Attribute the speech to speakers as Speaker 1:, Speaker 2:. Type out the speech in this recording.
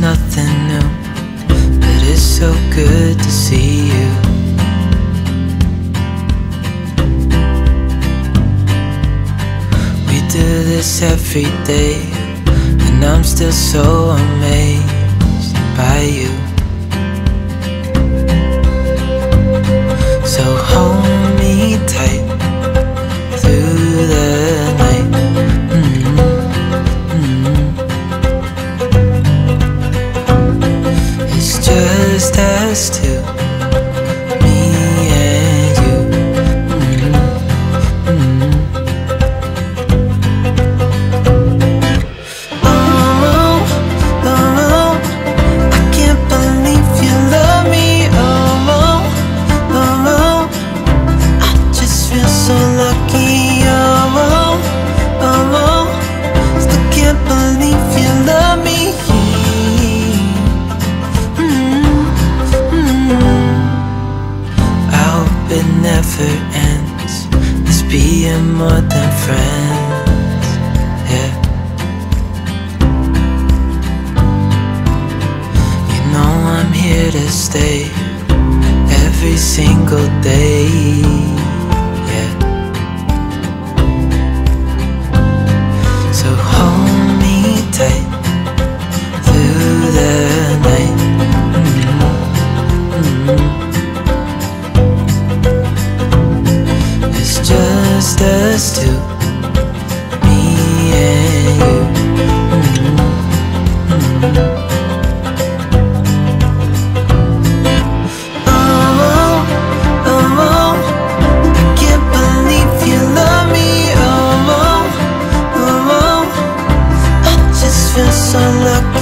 Speaker 1: nothing new, but it's so good to see you. We do this every day, and I'm still so amazed by you. sisters still never ends. This being more than friends. Yeah. You know I'm here to stay Every single day. Just to me and you. Mm-hmm. Oh, oh, oh, I can't believe you love me. Oh, oh. oh, oh I just feel so lucky.